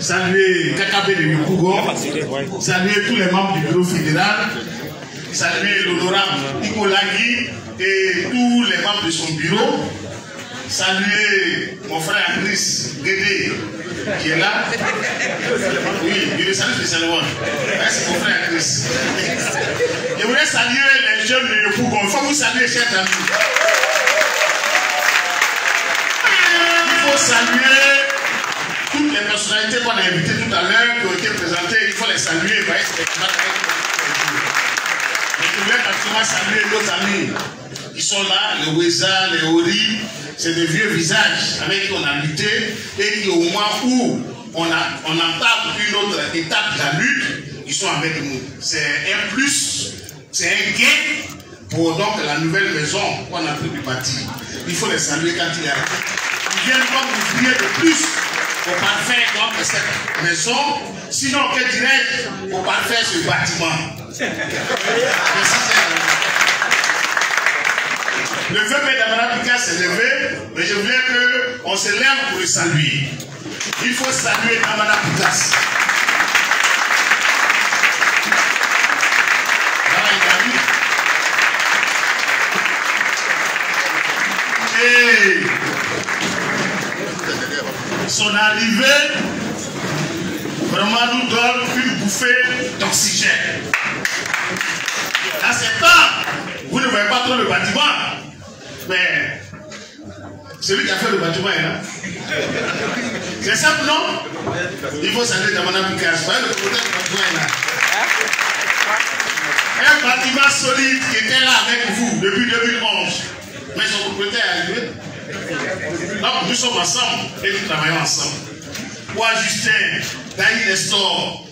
saluer KKB de Yopougon, saluer tous les membres du bureau fédéral, saluer l'honorable Nicolagui et tous les membres de son bureau, saluer mon frère Chris Guédé qui est là. Oui, je le salue spécialement. C'est mon frère Chris. Je voudrais saluer les jeunes de Yopougon. Il faut vous saluer, chers amis. Il faut saluer toutes les personnalités qu'on a invitées tout à l'heure, qui ont été présentées. Il faut les saluer. Je voulais absolument saluer nos amis qui sont là, les Weza, les Ori. C'est des vieux visages avec qui on a lutté et qui, au moment où on, a, on entame une autre étape de la lutte, ils sont avec nous. C'est un plus, c'est un gain pour donc la nouvelle maison qu'on a pris du bâti. Il faut les saluer quand il arrive. Ils viennent comme ouvriers de plus pour parfaire donc cette maison. Sinon, que dirais-je pour parfaire ce bâtiment le feu Pika s'est levé, mais je voulais qu'on se lève pour le saluer. Il faut saluer Pikas. Son arrivée vraiment nous donne une bouffée d'oxygène. À temps, vous ne voyez pas trop le bâtiment, mais celui qui a fait le bâtiment est là. C'est simple, non? Il faut saluer Damana Pikas. Voyez le propriétaire du bâtiment là. Un bâtiment solide qui était là avec vous depuis 2011. Mais son propriétaire est arrivé. Donc nous sommes ensemble et nous travaillons ensemble. Pour Justin, Daniel Nestor,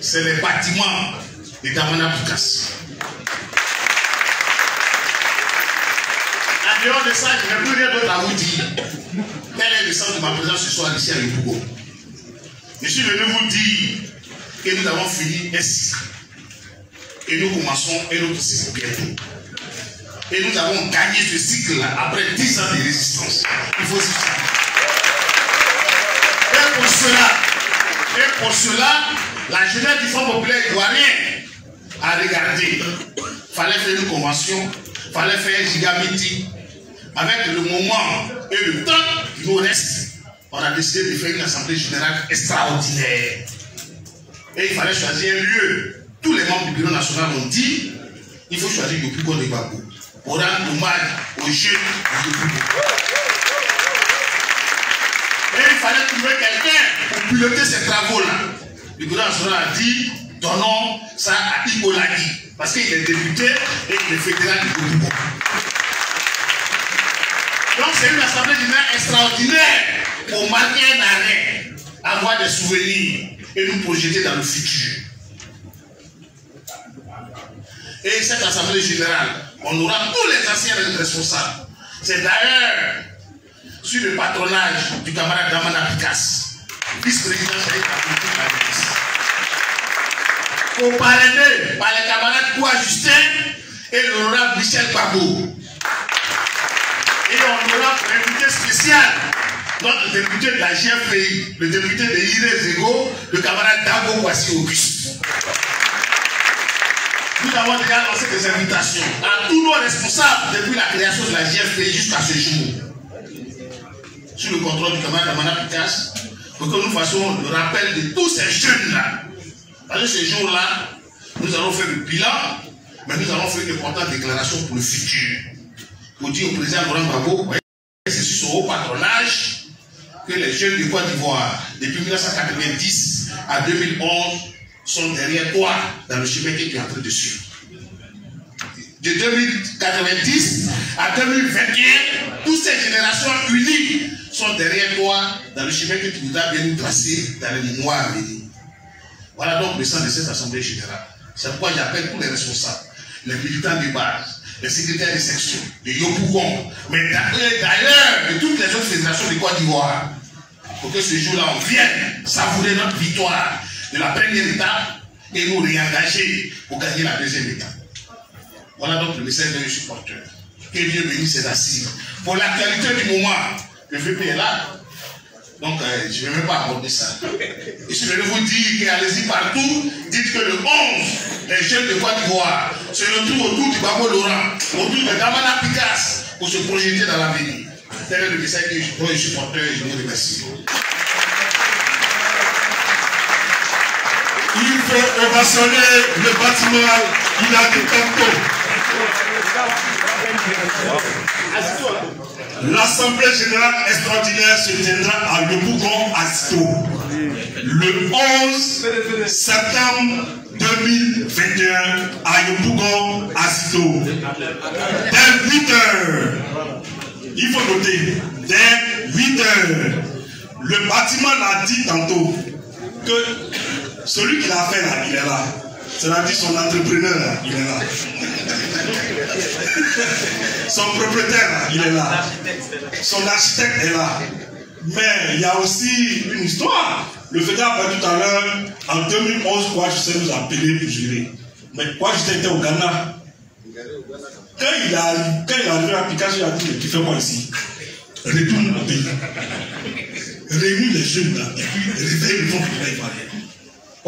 c'est les bâtiments de Damana Pikas. En dehors de ça, je n'ai plus rien d'autre à vous dire. Quel est le sens de ma présence ce soir ici à Yopougo Je suis venu vous dire que nous avons fini un. Et nous commençons un autre cycle bientôt. Et nous avons gagné ce cycle-là après 10 ans de résistance. Il faut. Et pour cela, et pour cela, la jeunesse du Front populaire ivoirien a regardé. Fallait faire une convention, fallait faire un giga meeting. Avec le moment et le temps qui nous reste, on a décidé de faire une assemblée générale extraordinaire. Et il fallait choisir un lieu. Tous les membres du bureau national ont dit il faut choisir le plus grand de Babou pour rendre hommage aux jeunes de Yopougo. Et il fallait trouver quelqu'un pour piloter ces travaux-là. Le national a dit donnons ça à Ibolagi parce qu'il est député et il est fédéral du Yopougo. Donc c'est une assemblée générale extraordinaire pour marquer un arrêt, avoir des souvenirs et nous projeter dans le futur. Et cette assemblée générale, on aura tous les anciens responsables. C'est d'ailleurs sur le patronage du camarade Damana Picasse, vice-président Saïd Abouti Pour parrainer par les camarades Koua Justin et l'honorable Michel Babou. Et on aura pour invité spécial notre député de la GFPI, le député de Ire Zego, le camarade Dago Kwasi Auguste. Nous avons déjà lancé des invitations à tous nos responsables depuis la création de la GFPI jusqu'à ce jour. Sous le contrôle du camarade Amana Pitas, pour que nous fassions le rappel de tous ces jeunes-là. Parce que ce jour-là, nous allons faire le bilan, mais nous allons faire une importante déclaration pour le futur. Pour dire au président Laurent Gbagbo, c'est sur son haut patronage que les jeunes du Côte d'Ivoire, depuis 1990 à 2011, sont derrière toi dans le chemin qui est en train de suivre. De 2090 à 2021, toutes ces générations unies sont derrière toi dans le chemin que tu voudras bien nous tracer dans les mois venir. Voilà donc le sens de cette assemblée générale. C'est pourquoi j'appelle tous les responsables, les militants de base, les secrétaires de section, de Yopougon, mais d'ailleurs de toutes les autres fédérations de Côte d'Ivoire, pour que ce jour-là, on vienne savourer notre victoire de la première étape et nous réengager pour gagner la deuxième étape. Voilà donc le message de nos supporters. Que Dieu bénisse ces assises. Pour l'actualité du moment, le VP est là. Donc, euh, je ne vais même pas aborder ça. Et je vais vous dire qu'allez-y partout, dites que le 11, les jeunes de Côte d'Ivoire se retrouvent autour du Babo Laurent, autour de Damana Picasso, pour se projeter dans l'avenir. Tel est le message que je suis porteur et je vous remercie. Il faut ovationner le bâtiment il a dit tantôt. L'Assemblée générale extraordinaire se tiendra à Le Bougon Asto le 11 septembre 2021 à Yopougon Asto. Dès 8 heures, il faut noter, dès 8 heures, le bâtiment l'a dit tantôt que celui qui l'a fait là, il est là. C'est-à-dire son entrepreneur, il est là. Son propriétaire, il est là. Son architecte est là. Mais il y a aussi une histoire. Le fédéral a dit tout à l'heure, en 2011, quoi, je sais nous appeler pour gérer. Mais quoi, j'étais au Ghana. Quand il, a, quand il arrivé à Picasso, il a dit, tu fais quoi ici? Retourne au pays. Réunis les jeunes là, et puis réveille le fond pour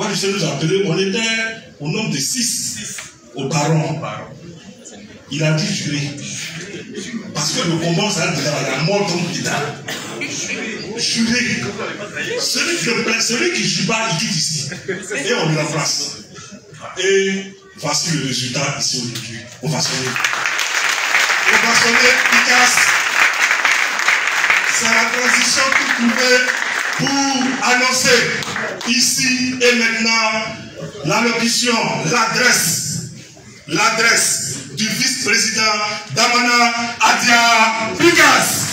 Quoi, je nous appeler, on était au nombre de six au baron. Il a dit jurer. Parce que le combat, ça a la mort tombe dedans. Jurer. Celui qui celui qui joue pas, il quitte ici. Et on le remplace. Et voici le résultat ici aujourd'hui. On va sonner. On va sonner efficace. C'est la transition tout trouvée pour annoncer ici et maintenant l'allocution, l'adresse, l'adresse du vice-président Damana Adia Pigas.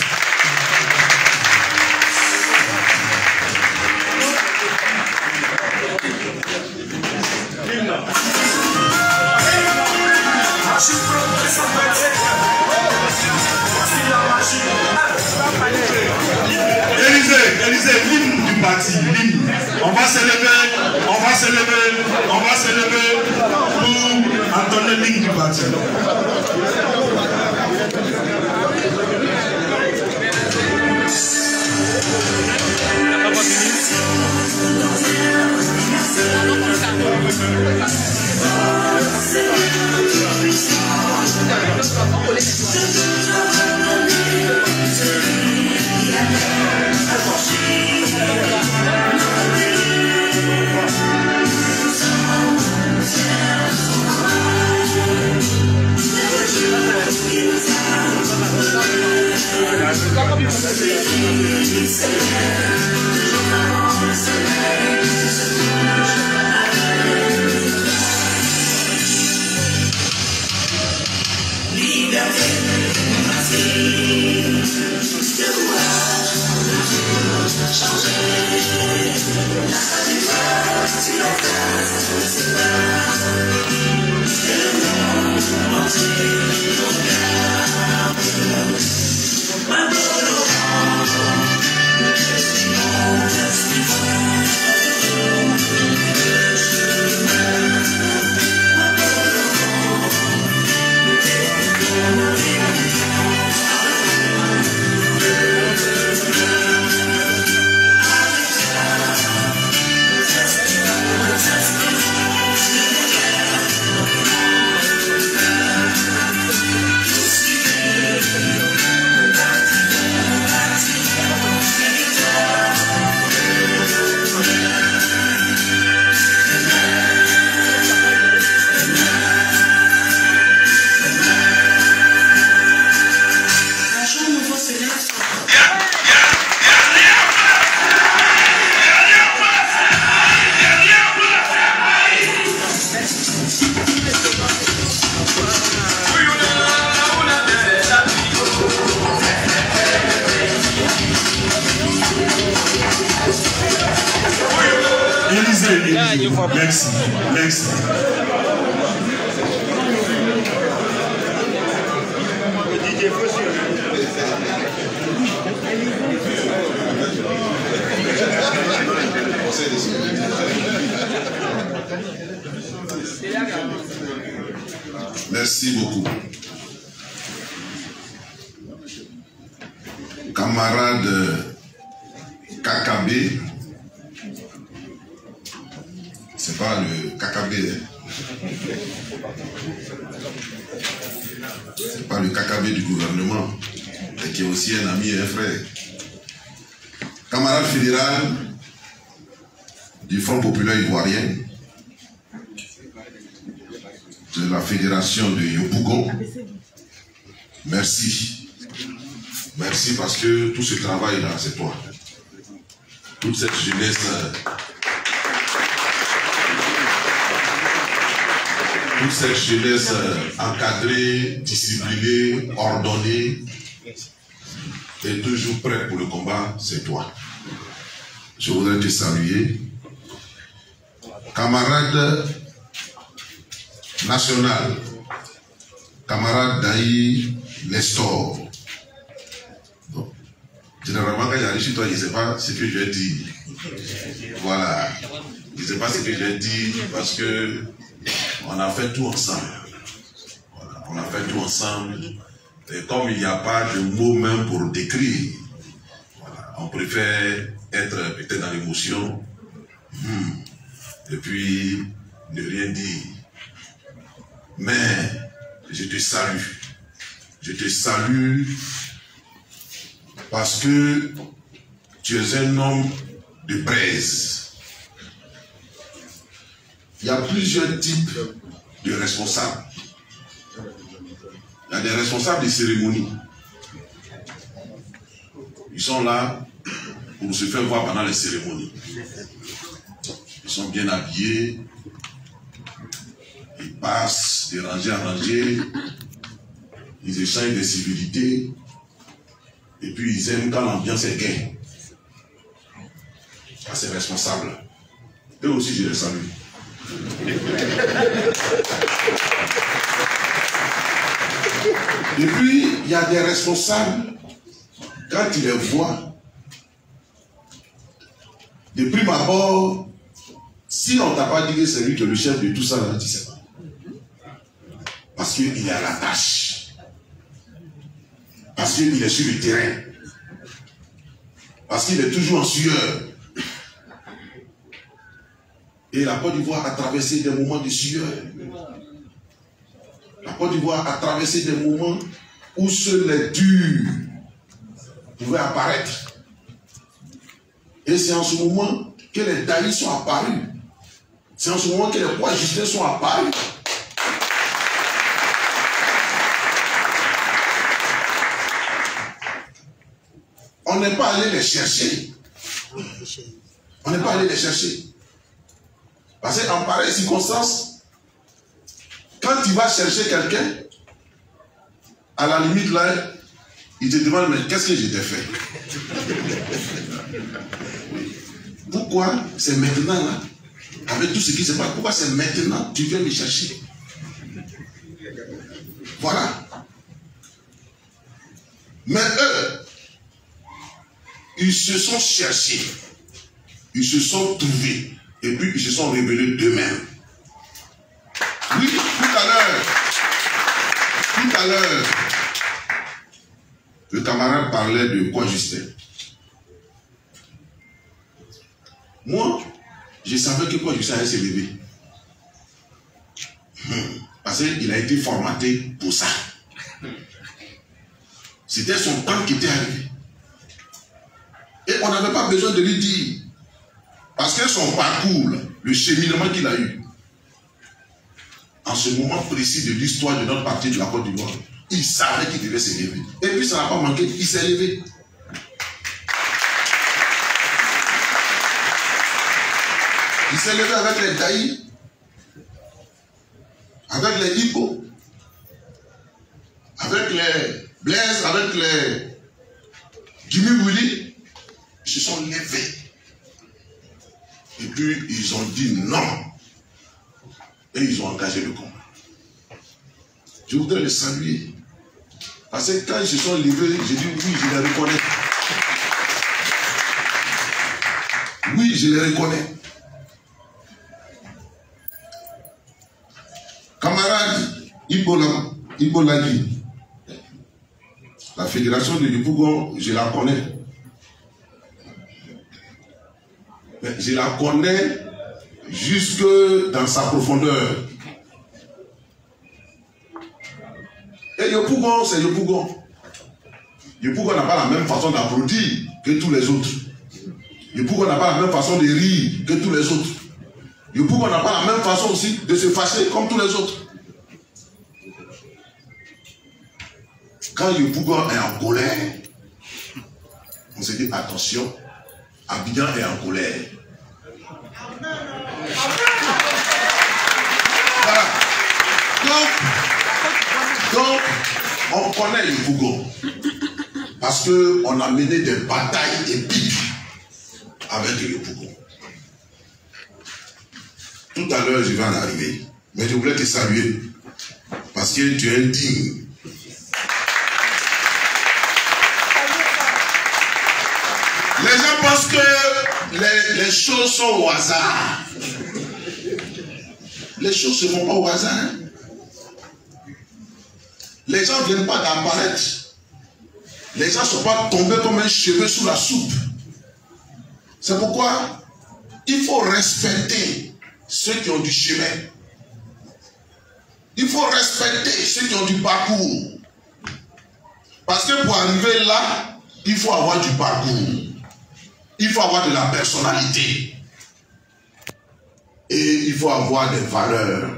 Élisée, l'hymne du parti. On va se lever, on va se lever, on va se lever pour entonner l'hymne du parti. Toca comigo. Du gouvernement, mais qui est aussi un ami et un frère. Camarade fédéral du Front populaire ivoirien, de la fédération de Yopougon. Merci. Merci parce que tout ce travail-là, c'est toi. Toute cette jeunesse. Toute cette jeunesse euh, encadrée, disciplinée, ordonnée, et toujours prête pour le combat, c'est toi. Je voudrais te saluer. Camarade national, camarade Daï Nestor. Généralement, quand j'arrive chez toi, je ne sais pas ce que je vais dire. Voilà. Je ne sais pas ce que je vais dire parce que on a fait tout ensemble. On a fait tout ensemble. Et comme il n'y a pas de mots même pour décrire, on préfère être peut-être dans l'émotion hmm, et puis ne rien dire. Mais je te salue. Je te salue parce que tu es un homme de braise. Il y a plusieurs types de responsables. Il y a des responsables de cérémonie. Ils sont là pour se faire voir pendant les cérémonies. Ils sont bien habillés. Ils passent de rangée en rangée. Ils échangent des civilités. Et puis ils aiment quand l'ambiance est gaie. Ça, c'est responsable. Eux aussi, je les salue. Et puis, il y a des responsables, quand tu les vois, de prime abord, si on t'a pas dit que c'est lui qui est le chef de tout ça, là, tu sais pas. Parce qu'il est à la tâche. Parce qu'il est sur le terrain. Parce qu'il est toujours en sueur. Et la Côte d'Ivoire a traversé des moments de sueur. La Côte d'Ivoire a traversé des moments où seuls les durs pouvaient apparaître. Et c'est en ce moment que les Daïs sont apparus. C'est en ce moment que les rois Justin sont apparus. On n'est pas allé les chercher. On n'est pas allé les chercher. Parce qu'en pareille circonstance, quand tu vas chercher quelqu'un, à la limite là, il te demande, mais qu'est-ce que je t'ai fait? Pourquoi c'est maintenant là? Avec tout ce qui se passe, pourquoi c'est maintenant tu viens me chercher? Voilà. Mais eux, ils se sont cherchés, ils se sont trouvés, et puis ils se sont révélés d'eux-mêmes. Oui, tout à l'heure, tout à l'heure, le camarade parlait de quoi Justin? Moi, je savais que quoi Justin allait se lever. Hmm. Parce qu'il a été formaté pour ça. C'était son temps qui était arrivé. Et on n'avait pas besoin de lui dire. Parce que son parcours, le cheminement qu'il a eu, en ce moment précis de l'histoire de notre partie de la Côte d'Ivoire, il savait qu'il devait se lever. Et puis ça n'a pas manqué, il s'est levé. Il s'est levé avec les Daïs, avec les Ibo, avec les Blaise, avec les Jimmy Willy. Ils se sont levés. Et puis ils ont dit non. Et ils ont engagé le combat. Je voudrais les saluer. Parce que quand ils se sont levés, j'ai dit oui, je les reconnais. Oui, je les reconnais. Camarade Ibola, Ibolagi, la fédération de Yopougon, je la connais. Mais je la connais jusque dans sa profondeur. Et Yopougon, c'est Yopougon. Yopougon n'a pas la même façon d'applaudir que tous les autres. Yopougon n'a pas la même façon de rire que tous les autres. Yopougon n'a pas la même façon aussi de se fâcher comme tous les autres. Quand Yopougon est en colère, on se dit attention, Abidjan est en colère. Donc, donc, on connaît les Bougons. Parce qu'on a mené des batailles épiques avec les Bougons. Tout à l'heure, je vais en arriver. Mais je voulais te saluer. Parce que tu es digne. Les gens pensent que les, choses sont au hasard. Les choses ne se font pas au hasard. hein. Les gens ne viennent pas d'apparaître. Les gens ne sont pas tombés comme un cheveu sous la soupe. C'est pourquoi il faut respecter ceux qui ont du chemin. Il faut respecter ceux qui ont du parcours. Parce que pour arriver là, il faut avoir du parcours. Il faut avoir de la personnalité. Et il faut avoir des valeurs.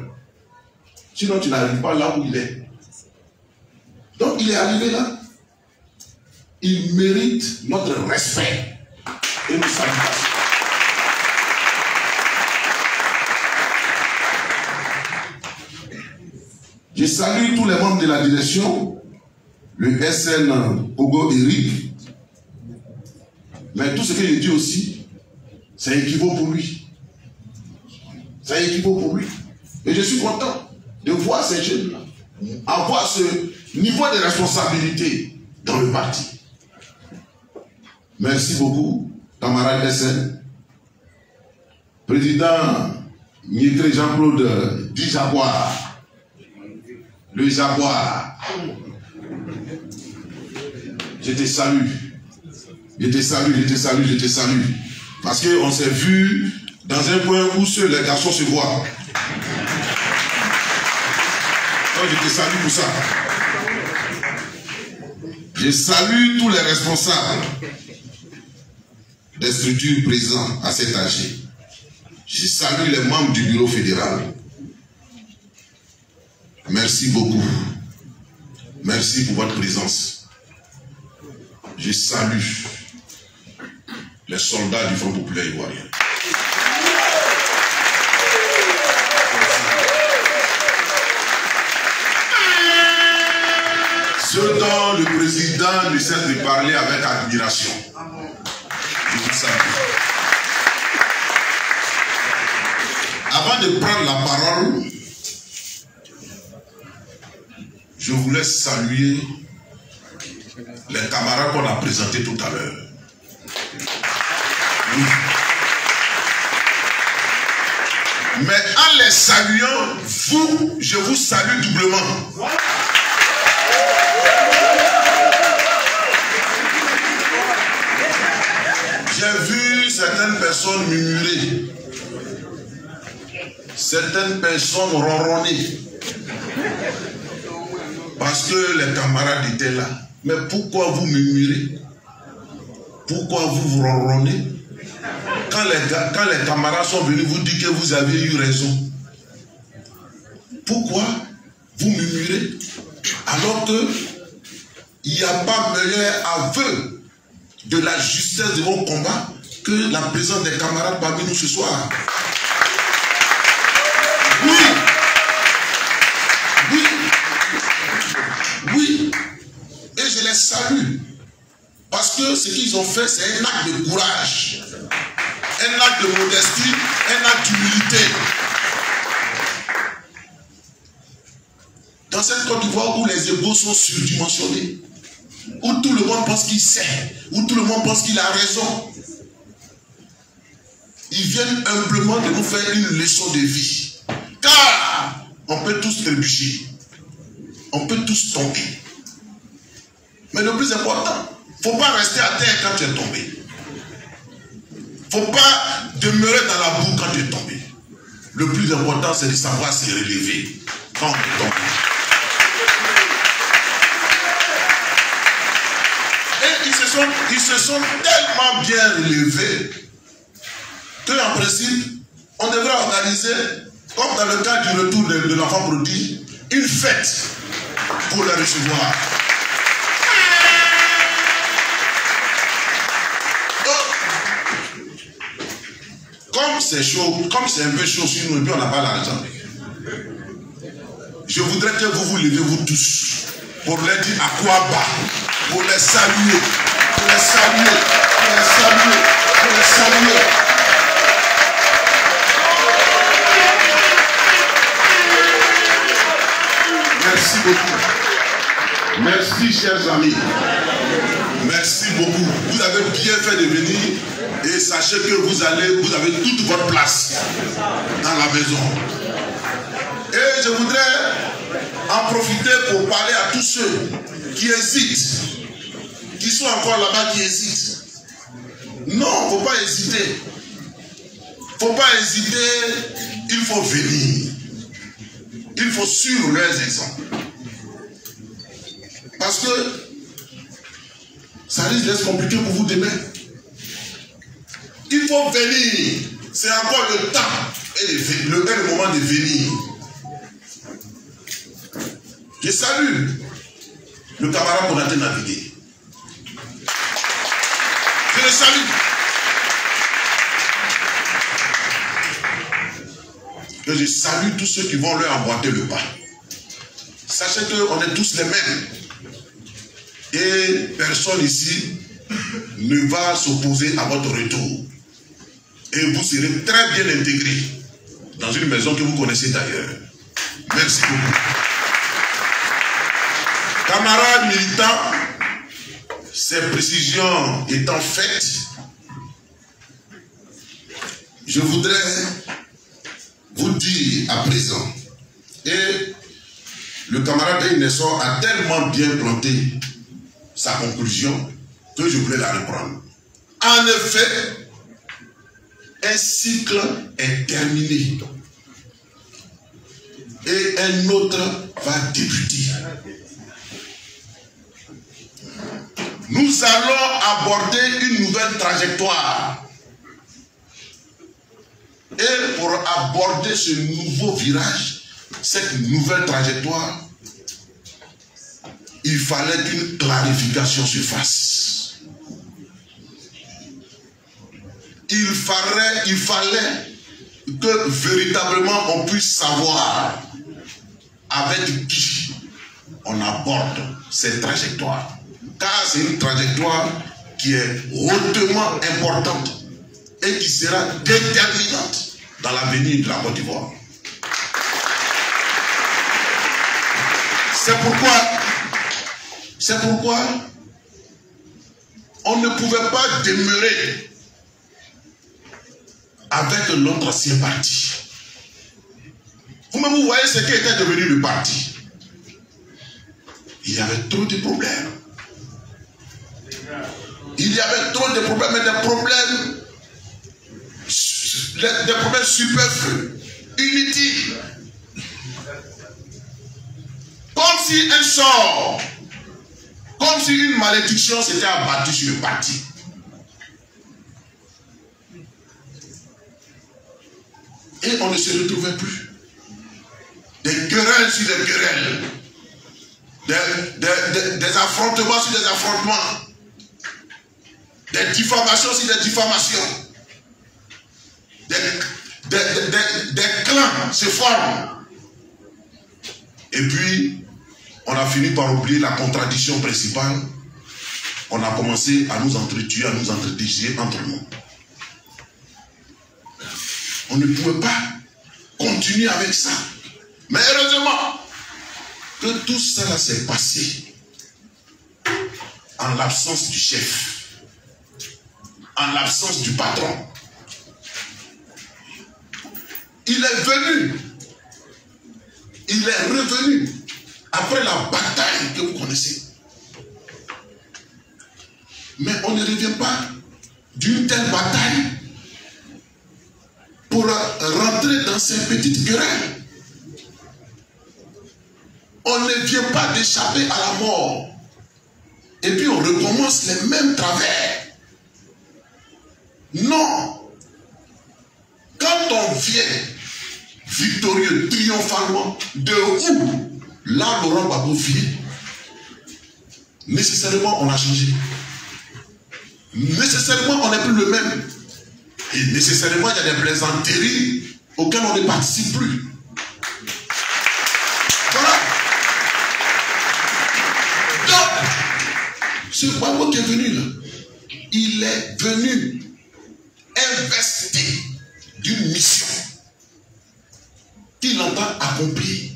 Sinon, tu n'arrives pas là où il est. Donc, il est arrivé là. Il mérite notre respect et nos salutations. Je salue tous les membres de la direction, le SN Pogo Eric, mais tout ce que je dis aussi, c'est équivaut pour lui. C'est équivaut pour lui. Et je suis content de voir ces jeunes-là avoir ce niveau de responsabilité dans le parti. Merci beaucoup, camarade SN. Président Nietré Jean-Claude dit Jaguar. Le Jaguar. Je te salue. Je te salue, je te salue, je te salue. Parce qu'on s'est vu dans un coin où seuls les garçons se voient. Donc je te salue pour ça. Je salue tous les responsables des structures présentes à cet âge. Je salue les membres du bureau fédéral. Merci beaucoup. Merci pour votre présence. Je salue les soldats du Front populaire ivoirien. Ce dont le président ne cesse de parler avec admiration. Je vous salue. Avant de prendre la parole, je voulais saluer les camarades qu'on a présentés tout à l'heure. Mais en les saluant, vous, je vous salue doublement. J'ai vu certaines personnes murmurer, certaines personnes ronronner, parce que les camarades étaient là. Mais pourquoi vous murmurez? Pourquoi vous vous ronronnez? Quand les, camarades sont venus vous dire que vous avez eu raison, pourquoi vous murmurez alors que il n'y a pas meilleur aveu de la justesse de vos combats que la présence des camarades parmi nous ce soir? Oui, oui, oui, et je les salue parce que ce qu'ils ont fait, c'est un acte de courage, un acte de modestie, un acte d'humilité. Dans cette Côte d'Ivoire où les égaux sont surdimensionnés, où tout le monde pense qu'il sait, où tout le monde pense qu'il a raison, ils viennent humblement de nous faire une leçon de vie. Car on peut tous trébucher, on peut tous tomber. Mais le plus important, faut pas rester à terre quand tu es tombé. Faut pas demeurer dans la boue quand tu es tombé. Le plus important, c'est de savoir se relever quand on est tombé. Et ils se sont, ils se sont tellement bien relevés qu'en principe, on devrait organiser, comme dans le cas du retour de, l'enfant produit, une fête pour le recevoir. C'est chaud, comme c'est un peu chaud sur nous et puis on n'a pas l'argent, je voudrais que vous vous levez vous tous pour leur dire à quoi bas, pour les saluer, pour les saluer, pour les saluer, pour les saluer. Merci beaucoup. Merci, chers amis. Merci beaucoup. Vous avez bien fait de venir et sachez que vous allez, vous avez toute votre place dans la maison. Et je voudrais en profiter pour parler à tous ceux qui hésitent, qui sont encore là-bas, qui hésitent. Non, il ne faut pas hésiter. Il ne faut pas hésiter, il faut venir. Il faut suivre leurs exemples. Parce que ça risque d'être compliqué pour vous demain. Il faut venir. C'est encore le temps et le, le, moment de venir. Je salue le camarade qu'on a été navigué. Je le salue. Et je salue tous ceux qui vont leur emboîter le pas. Sachez qu'on est tous les mêmes. Et personne ici ne va s'opposer à votre retour. Et vous serez très bien intégrés dans une maison que vous connaissez d'ailleurs. Merci beaucoup. Camarades militants, ces précisions étant faites, je voudrais vous dire à présent, et le camarade Inesson a tellement bien planté sa conclusion que je voulais la reprendre. En effet, un cycle est terminé et un autre va débuter. Nous allons aborder une nouvelle trajectoire. Et pour aborder ce nouveau virage, cette nouvelle trajectoire, il fallait qu'une clarification se fasse. Il fallait, que véritablement on puisse savoir avec qui on aborde cette trajectoire. Car c'est une trajectoire qui est hautement importante et qui sera déterminante dans l'avenir de la Côte d'Ivoire. C'est pourquoi c'est pourquoi on ne pouvait pas demeurer avec notre ancien parti. Vous-même, vous voyez ce qui était devenu le parti. Il y avait trop de problèmes. Il y avait trop de problèmes, mais des problèmes, des problèmes superflus, inutiles. Comme si un sort comme si une malédiction s'était abattue sur le parti. Et on ne se retrouvait plus. Des querelles sur des querelles. Des, affrontements sur des affrontements. Des diffamations sur des diffamations. Des, clans se forment. Et puis, on a fini par oublier la contradiction principale. On a commencé à nous entretuer, à nous entretiger entre nous. On ne pouvait pas continuer avec ça. Mais heureusement que tout cela s'est passé en l'absence du chef, en l'absence du patron. Il est venu, il est revenu après la bataille que vous connaissez. Mais on ne revient pas d'une telle bataille pour rentrer dans ces petites querelles. On ne vient pas d'échapper à la mort. Et puis on recommence les mêmes travers. Non. Quand on vient victorieux, triomphalement, de où là Laurent Gbagbo vient, nécessairement on a changé. Nécessairement on n'est plus le même. Et nécessairement il y a des plaisanteries auxquelles on ne participe plus. Voilà. Donc, ce Gbagbo qui est venu là, il est venu investi d'une mission qu'il entend accomplir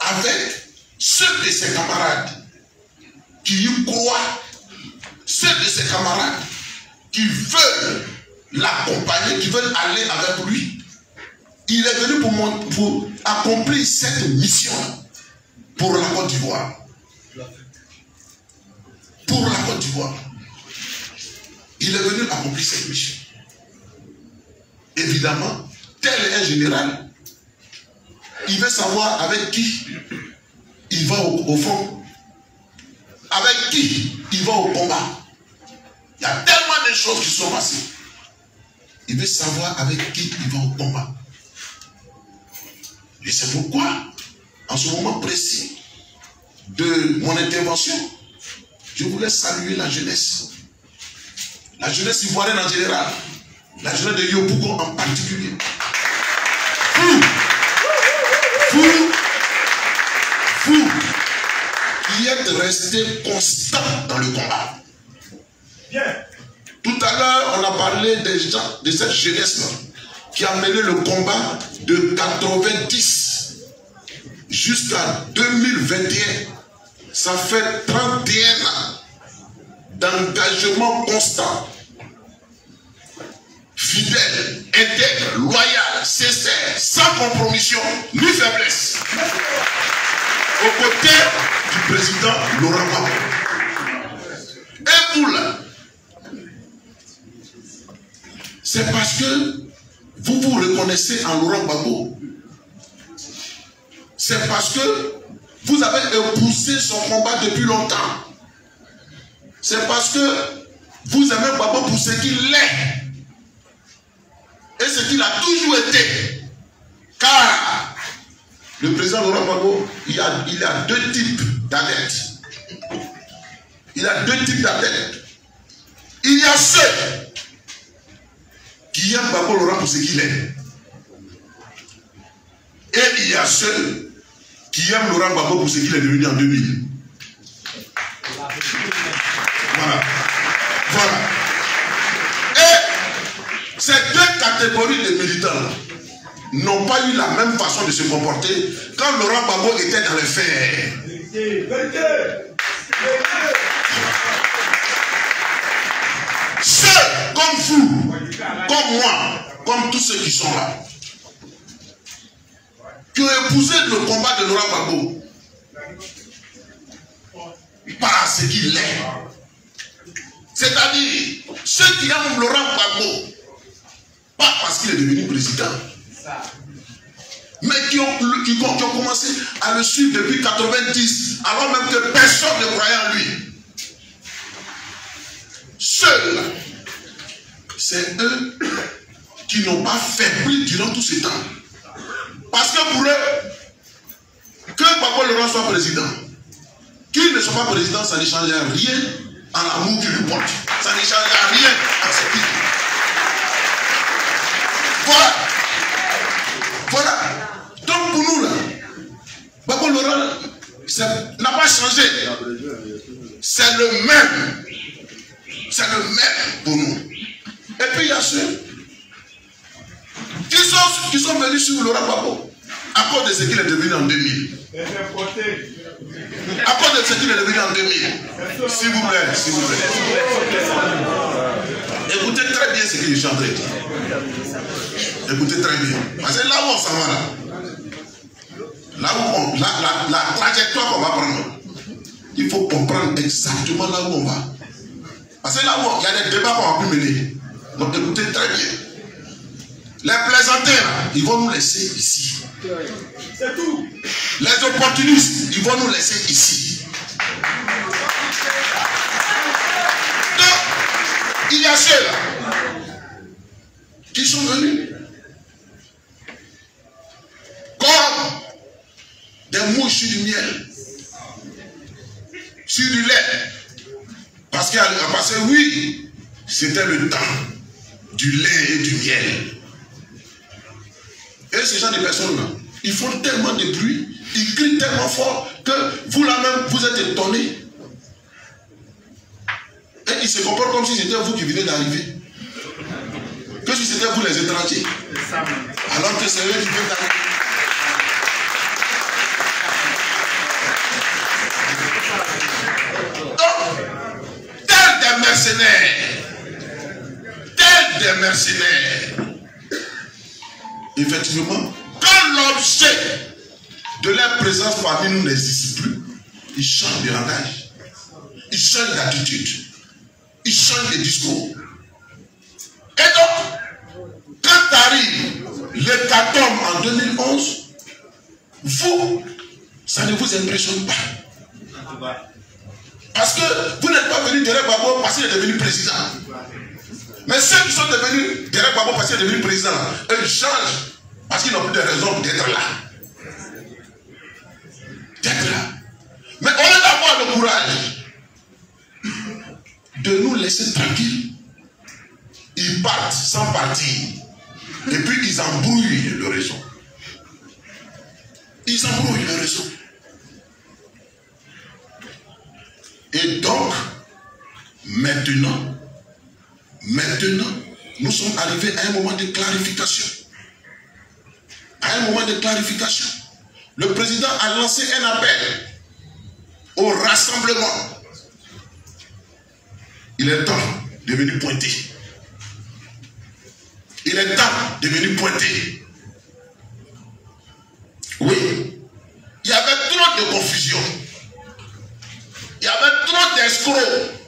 avec ceux de ses camarades qui y croient, ceux de ses camarades qui veulent l'accompagner, qui veulent aller avec lui. Il est venu pour, accomplir cette mission pour la Côte d'Ivoire. Pour la Côte d'Ivoire. Il est venu accomplir cette mission. Évidemment, tel est un général. Il veut savoir avec qui il va au, au front. Avec qui il va au combat. Il y a tellement de choses qui sont passées. Il veut savoir avec qui il va au combat. Et c'est pourquoi, en ce moment précis de mon intervention, je voulais saluer la jeunesse. La jeunesse ivoirienne en général. La jeunesse de Yopougon en particulier. Vous, vous, vous, qui êtes restés constants dans le combat. Tout à l'heure, on a parlé des gens, de cette jeunesse-là qui a mené le combat de 90 jusqu'à 2021. Ça fait 31 ans d'engagement constant, fidèle, intègre, loyal, sincère, sans compromission ni faiblesse, aux côtés du président Laurent Gbagbo. Et vous là, c'est parce que vous vous reconnaissez en Laurent Gbagbo. C'est parce que vous avez épousé son combat depuis longtemps. C'est parce que vous aimez Gbagbo pour ce qu'il est. Et ce qu'il a toujours été. Car le président Laurent Gbagbo, il a, a deux types d'adeptes. Il a deux types d'adeptes. Il y a ceux qui aiment Gbagbo Laurent pour ce qu'il est? Et il y a ceux qui aiment Laurent Gbagbo pour ce qu'il est devenu en 2000. Voilà. Voilà. Et ces deux catégories de militants n'ont pas eu la même façon de se comporter quand Laurent Gbagbo était dans les faits. Ceux comme vous, comme moi, comme tous ceux qui sont là, qui ont épousé le combat de Laurent Gbagbo par ce qu'il est. C'est-à-dire, ceux qui aiment Laurent Gbagbo, pas parce qu'il est devenu président, mais qui ont, commencé à le suivre depuis 90, alors même que personne ne croyait en lui. Ceux-là, c'est eux qui n'ont pas faibli durant tout ce temps. Parce que pour eux, que Papa Laurent soit président, qu'il ne soit pas président, ça ne change rien à l'amour qu'il lui porte. Ça ne change rien à ce qu'il Voilà. Voilà. Donc pour nous là, Papa Laurent n'a pas changé. C'est le même. C'est le même pour nous. Et puis il y a ceux qui sont, qui sont venus sur Laurent Gbagbo à cause de ce qu'il est devenu en 2000. À cause de ce qu'il est devenu en 2000. S'il vous plaît, s'il vous plaît. Écoutez très bien ce qu'il dire. Écoutez très bien. Parce que là où on s'en va là, là où on, la, la, la trajectoire qu'on va prendre, il faut comprendre exactement là où on va. Parce que là où il y a des débats qu'on va plus mener. Donc écoutez très bien. Les plaisantins, ils vont nous laisser ici. C'est tout. Les opportunistes, ils vont nous laisser ici. Donc, il y a ceux-là qui sont venus comme des mouches sur du miel, sur du lait. Parce que, parce que oui, c'était le temps du lait et du miel. Et ce genre de personnes-là, ils font tellement de bruit, ils crient tellement fort que vous là-même, vous êtes étonnés. Et ils se comportent comme si c'était vous qui venez d'arriver. Que si c'était vous les étrangers. Alors que c'est eux qui viennent d'arriver. Mercenaires, des mercenaires, effectivement, quand l'objet de leur présence parmi nous n'existe plus, ils changent de langage, ils changent d'attitude, ils changent de discours. Et donc, quand arrive l'hécatombe en 2011, vous, ça ne vous impressionne pas? Parce que vous n'êtes pas venu derrière Babo parce qu'il est devenu président. Mais ceux qui sont devenus derrière Babo parce qu'il est devenu président, ils changent parce qu'ils n'ont plus de raison d'être là. D'être là. Mais on est d'avoir le courage de nous laisser tranquilles. Ils partent sans partir. Et puis ils embrouillent le réseau. Ils embrouillent le réseau. Et donc, maintenant, maintenant, nous sommes arrivés à un moment de clarification. À un moment de clarification. Le président a lancé un appel au rassemblement. Il est temps de venir pointer. Il est temps de venir pointer. Oui. Il y avait trop de confusion. Il y avait trop d'escrocs.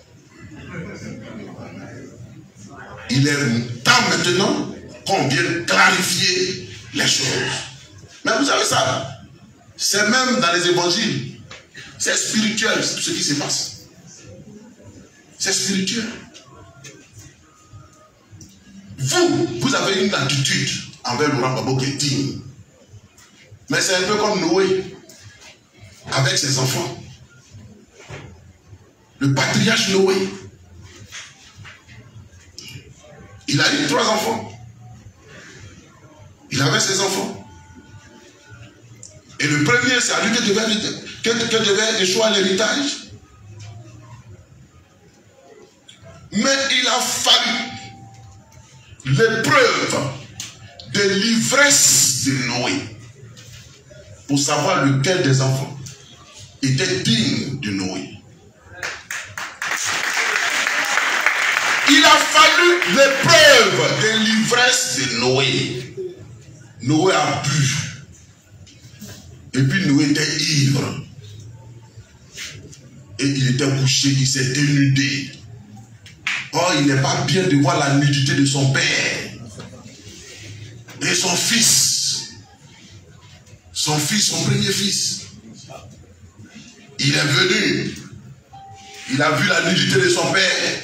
Il est temps maintenant qu'on vienne clarifier les choses. Mais vous savez ça, c'est même dans les évangiles. C'est spirituel ce qui se passe. C'est spirituel. Vous, vous avez une attitude envers Laurent Gbagbo qui est digne. Mais c'est un peu comme Noé avec ses enfants. Le patriarche Noé. Il a eu trois enfants. Il avait ses enfants. Et le premier, c'est à lui que devait, que, que devait échouer l'héritage. Mais il a fallu l'épreuve de l'ivresse de Noé pour savoir lequel des enfants était digne de Noé. L'épreuve de l'ivresse de Noé. Noé a bu. Et puis Noé était ivre. Et il était couché, il s'est dénudé. Oh, il n'est pas bien de voir la nudité de son père. Et son fils. Son fils, son premier fils. Il est venu. Il a vu la nudité de son père.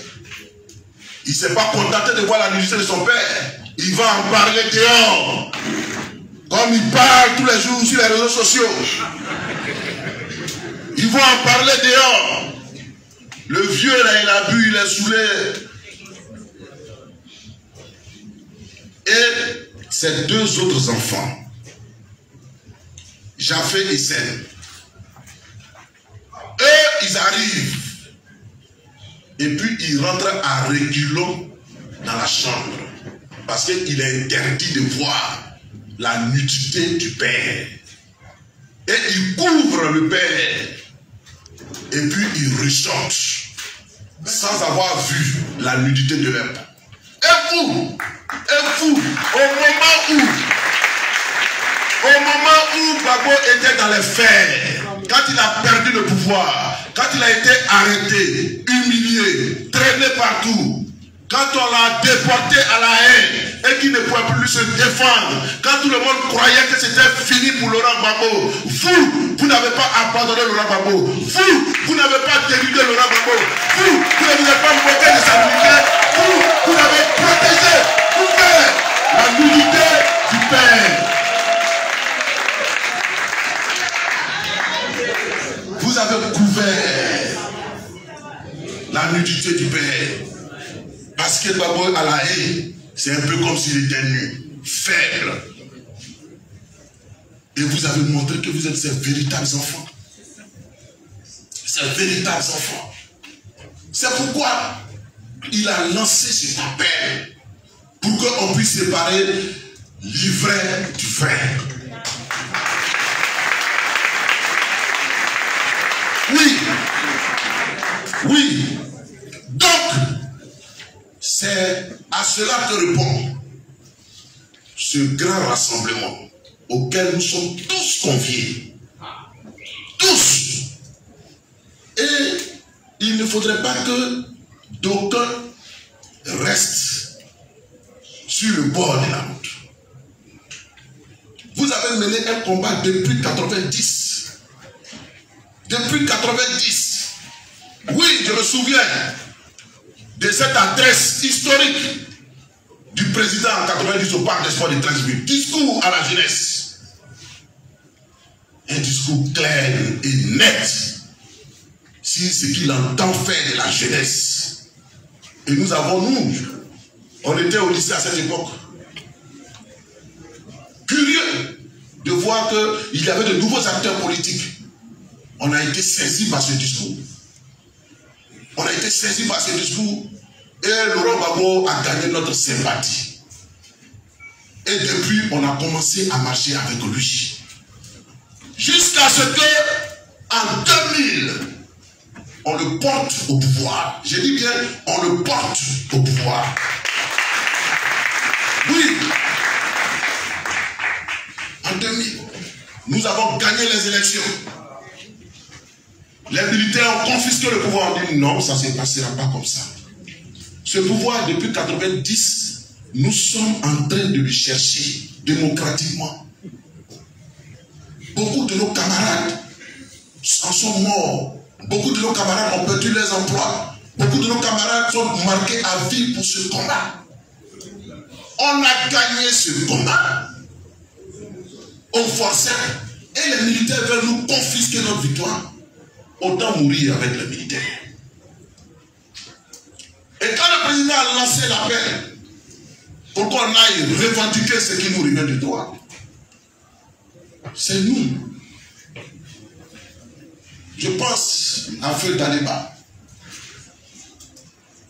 Il ne s'est pas contenté de voir la nudité de son père. Il va en parler dehors. Comme il parle tous les jours sur les réseaux sociaux. Il va en parler dehors. Le vieux là, il a bu, il est saoulé. Et ses deux autres enfants, Japhé et Sem, eux, ils arrivent. Et puis ils rentrent à reculons dans la chambre. Parce qu'il est interdit de voir la nudité du Père. Et ils couvrent le Père. Et puis ils ressortent sans avoir vu la nudité de leur. Et vous, et vous, au moment où, au moment où Babo était dans les fers, quand il a perdu le pouvoir, quand il a été arrêté, humilié, traîné partout, quand on l'a déporté à la haine et qu'il ne pourrait plus se défendre, quand tout le monde croyait que c'était fini pour Laurent Gbagbo, vous, vous n'avez pas abandonné Laurent Gbagbo. Vous, vous n'avez pas dénudé Laurent Gbagbo. Vous, vous ne vous êtes pas moqué de sa nudité. Vous, vous avez protégé, couvert la nudité du Père. Vous avez couvert la nudité du Père. Parce que Gbagbo à la haie, c'est un peu comme s'il était nu, faible. Et vous avez montré que vous êtes ces véritables enfants. Ces véritables enfants. C'est pourquoi il a lancé cet appel pour qu'on puisse séparer l'ivraie du frère. Oui. Oui. C'est à cela que répond ce grand rassemblement auquel nous sommes tous conviés. Tous. Et il ne faudrait pas que d'aucuns restent sur le bord de la route. Vous avez mené un combat depuis 90. Depuis 90. Oui, je me souviens de cette adresse historique du président en 90 au parc des sports de 13 000. Discours à la jeunesse. Un discours clair et net sur ce qu'il entend faire de la jeunesse. Et nous avons, nous, on était au lycée à cette époque, curieux de voir qu'il y avait de nouveaux acteurs politiques. On a été saisi par ce discours. On a été saisi par ce discours et Laurent Gbagbo a gagné notre sympathie. Et depuis, on a commencé à marcher avec lui. Jusqu'à ce que, en 2000, on le porte au pouvoir. Je dis bien, on le porte au pouvoir. Oui. En 2000, nous avons gagné les élections. Les militaires ont confisqué le pouvoir. On dit non, ça ne se passera pas comme ça. Ce pouvoir, depuis 90, nous sommes en train de le chercher démocratiquement. Beaucoup de nos camarades en sont morts. Beaucoup de nos camarades ont perdu leurs emplois. Beaucoup de nos camarades sont marqués à vie pour ce combat. On a gagné ce combat. On forçait. Et les militaires veulent nous confisquer notre victoire. Autant mourir avec les militaires. Et quand le président a lancé l'appel pour qu'on aille revendiquer ce qui nous revient du droit, c'est nous. Je pense à Feu Daliba,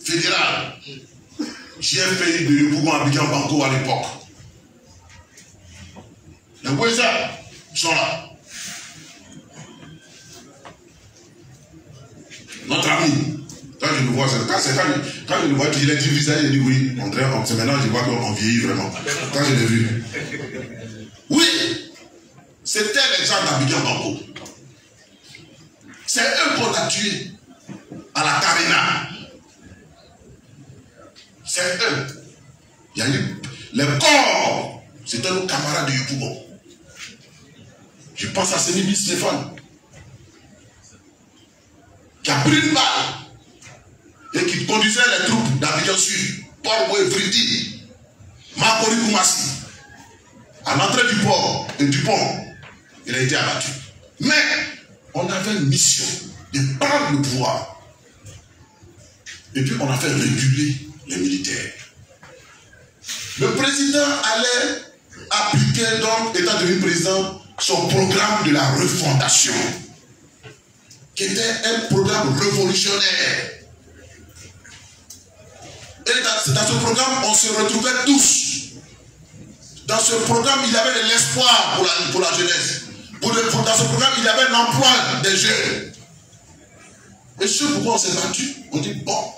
fédéral, GFPI de Yopougon Abidjan Banco à l'époque. Les Ouéza sont là. Notre ami, quand je le vois, quand, quand, quand je le vois, il est divisé, il dit oui, André, c'est maintenant je vois qu'on vieillit vraiment. Quand je l'ai vu. Oui, c'était les gens d'Abidjan Banco. C'est eux qu'on a tués à la Carina. C'est eux. Il y a corps. C'était nos camarades de Yopougon. Je pense à Sénébi Stéphane. Qui a pris une balle et qui conduisait les troupes d'Abidjan Sud, Port et Fridi, Makori Koumassi. À l'entrée du port et du pont, il a été abattu. Mais on avait une mission de prendre le pouvoir. Et puis on a fait réguler les militaires. Le président allait appliquer, donc, étant devenu président, son programme de la refondation, qui était un programme révolutionnaire. Et dans, ce programme, on se retrouvait tous. Dans ce programme, il y avait de l'espoir pour la, pour la jeunesse. Dans ce programme, il y avait l'emploi des jeunes. Et ce pourquoi on s'est battu, on dit bon,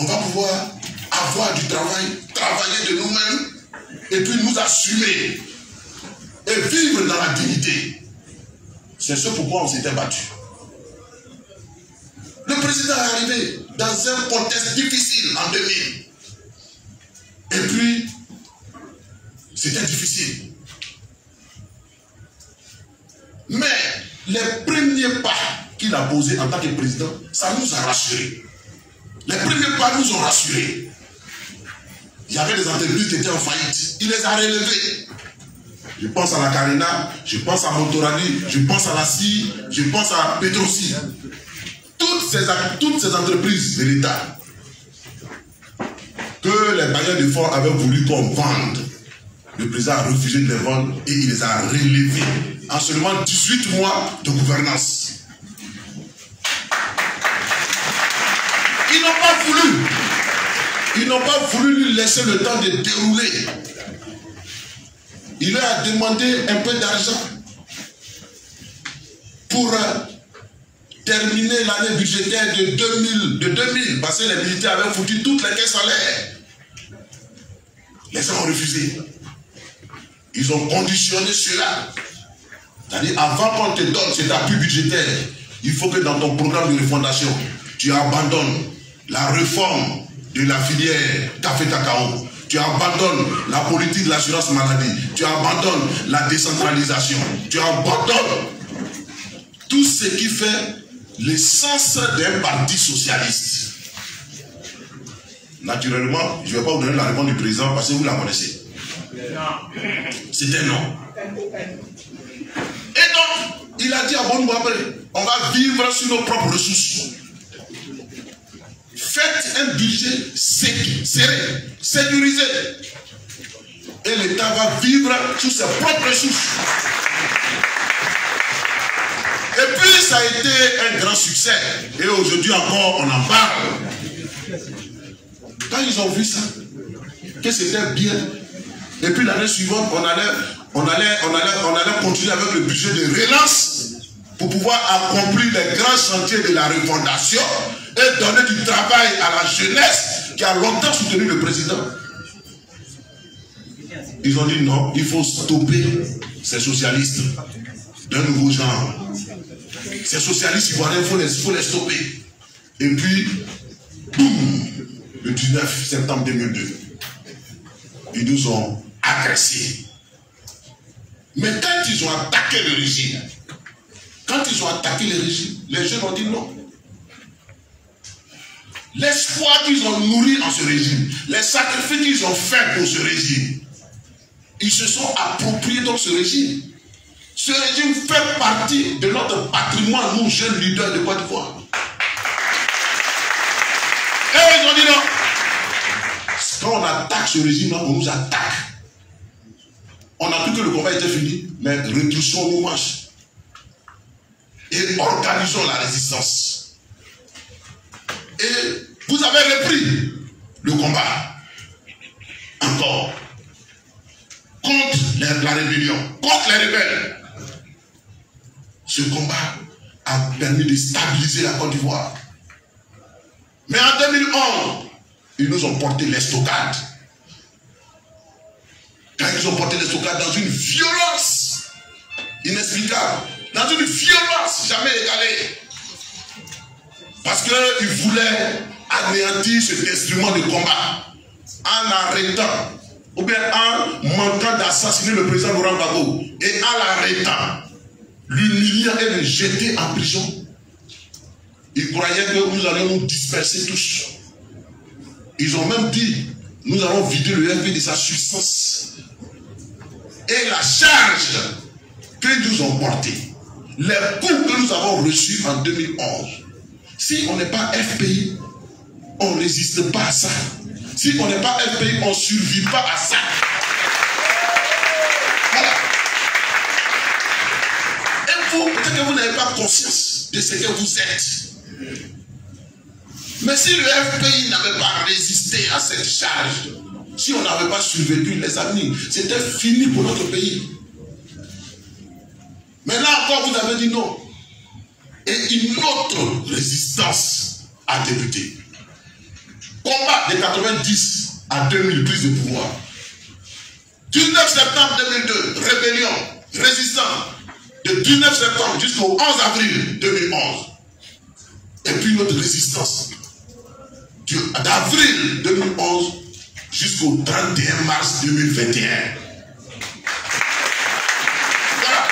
on va pouvoir avoir du travail, travailler de nous-mêmes, et puis nous assumer et vivre dans la dignité. C'est ce pourquoi on s'était battu. Le président est arrivé dans un contexte difficile en 2000. Et puis, c'était difficile. Mais les premiers pas qu'il a posés en tant que président, ça nous a rassurés. Les premiers pas nous ont rassurés. Il y avait des entreprises qui étaient en faillite. Il les a relevées. Je pense à la Carina, je pense à Motorani, je pense à la CI, je pense à Petrosi. Toutes ces, toutes ces entreprises de l'État que les bailleurs de fonds avaient voulu qu'on vende, le président a refusé de les vendre et il les a relevés en seulement 18 mois de gouvernance. Ils n'ont pas voulu. Ils n'ont pas voulu lui laisser le temps de dérouler. Il leur a demandé un peu d'argent pour euh, terminer l'année budgétaire de 2000, de 2000, parce que les militaires avaient foutu toutes les caisses en l'air. Les gens ont refusé. Ils ont conditionné cela. C'est-à-dire, avant qu'on te donne cet appui budgétaire, il faut que dans ton programme de refondation, tu abandonnes la réforme de la filière café-cacao. Tu abandonnes la politique de l'assurance maladie. Tu abandonnes la décentralisation. Tu abandonnes tout ce qui fait l'essence d'un parti socialiste. Naturellement, je ne vais pas vous donner la réponse du président parce que vous la connaissez. C'était non. Et donc, il a dit à Bon après, on va vivre sur nos propres ressources. Faites un budget serré, sécurisé. Et l'État va vivre sur ses propres ressources. Et puis ça a été un grand succès. Et aujourd'hui encore, on en parle. Quand ils ont vu ça, que c'était bien, et puis l'année suivante, on allait, on, on allait continuer avec le budget de relance pour pouvoir accomplir les grands chantiers de la refondation et donner du travail à la jeunesse qui a longtemps soutenu le président. Ils ont dit non, il faut stopper ces socialistes d'un nouveau genre. Ces socialistes ivoiriens, il faut les, faut les stopper. Et puis, boum, le 19 septembre 2002, ils nous ont agressés. Mais quand ils ont attaqué le régime, quand ils ont attaqué le régime, les jeunes ont dit non. L'espoir qu'ils ont nourri en ce régime, les sacrifices qu'ils ont faits pour ce régime, ils se sont appropriés dans ce régime. Ce régime fait partie de notre patrimoine, nous, jeunes leaders de Côte d'Ivoire. Et ils ont dit non. Quand on attaque ce régime, on nous attaque. On a cru que le combat était fini, mais retroussons nos marches. Et organisons la résistance. Et vous avez repris le combat. Encore. Contre la rébellion, contre les rebelles. Ce combat a permis de stabiliser la Côte d'Ivoire. Mais en 2011, ils nous ont porté l'estocade. Quand ils ont porté l'estocade dans une violence inexplicable, dans une violence jamais égalée, parce qu'ils voulaient anéantir cet instrument de combat en arrêtant ou bien en manquant d'assassiner le président Laurent Gbagbo et en l'arrêtant, l'humiliant et le jeter en prison. Ils croyaient que nous allions nous disperser tous. Ils ont même dit, nous allons vider le FP de sa substance. Et la charge que nous ont portée, les coups que nous avons reçus en 2011, si on n'est pas FPI, on ne résiste pas à ça. Si on n'est pas FPI, on ne survit pas à ça. Voilà. Et vous, peut-être que vous n'avez pas conscience de ce que vous êtes. Mais si le FPI n'avait pas résisté à cette charge, si on n'avait pas survécu, les amis, c'était fini pour notre pays. Mais là encore, vous avez dit non. Et une autre résistance a débuté. Combat de 90 à 2000, prise de pouvoir. 19 septembre 2002, rébellion, résistance. De 19 septembre jusqu'au 11 avril 2011. Et puis notre résistance. D'avril 2011 jusqu'au 31 mars 2021. Voilà.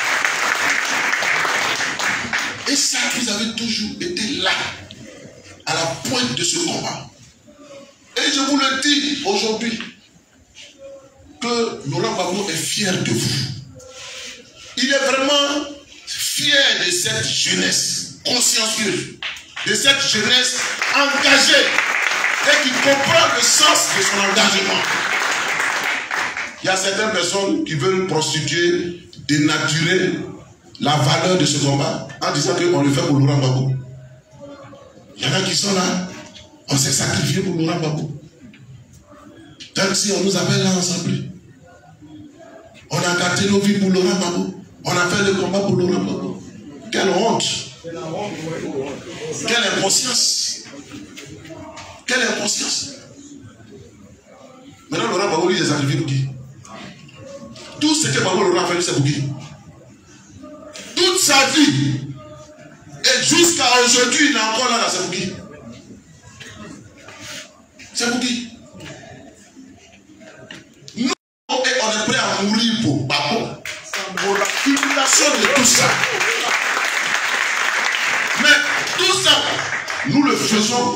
Et ça, vous avez toujours été là, à la pointe de ce combat. Et je vous le dis aujourd'hui, que Laurent Gbagbo est fier de vous. Il est vraiment fier de cette jeunesse consciencieuse, de cette jeunesse engagée et qui comprend le sens de son engagement. Il y a certaines personnes qui veulent prostituer, dénaturer la valeur de ce combat en disant qu'on le fait pour Laurent Gbagbo. Il y en a qui sont là, on s'est sacrifié pour Laurent Gbagbo. Tant si on nous appelle là ensemble, on a gâté nos vies pour Laurent Gbagbo. On a fait le combat pour Laurent Gbagbo. Quelle honte! Quelle inconscience! Quelle inconscience! Maintenant, Laurent Gbagbo, lui, il est sacrifié pour qui? Tout ce que Gbagbo Laurent a fait, c'est pour qui? Toute sa vie, et jusqu'à aujourd'hui, il est encore là, c'est pour qui? C'est pour qui? Nous, on est prêt à mourir pour Gbagbo. Pour la culmination de tout ça. Mais tout ça, nous le faisons